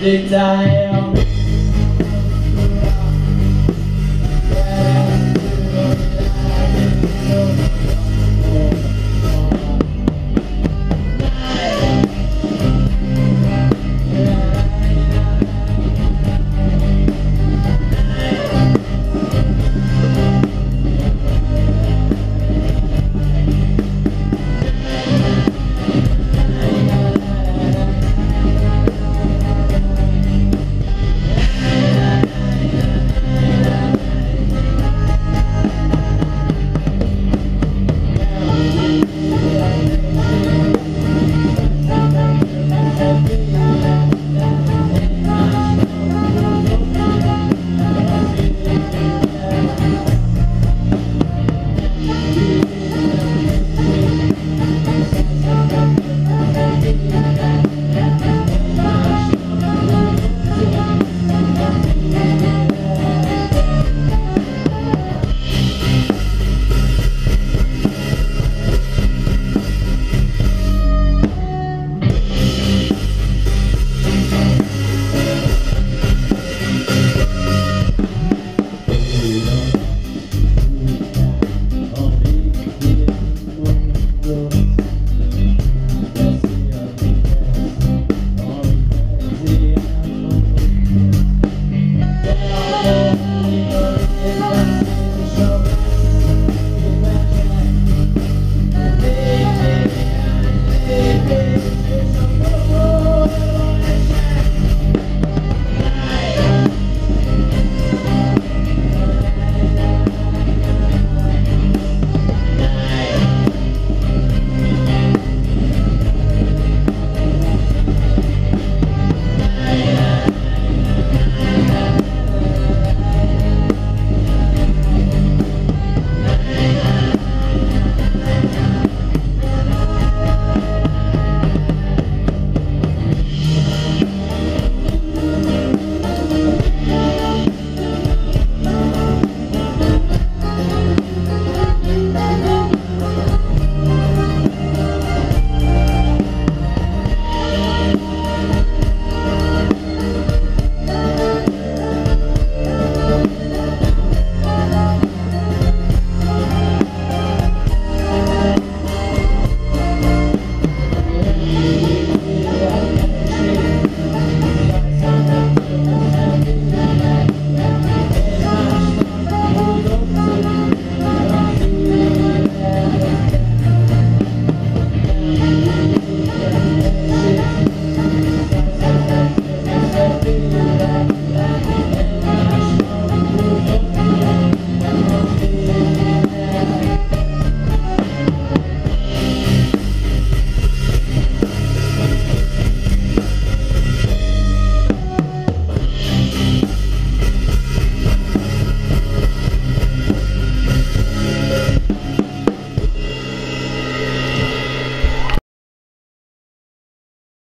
daytime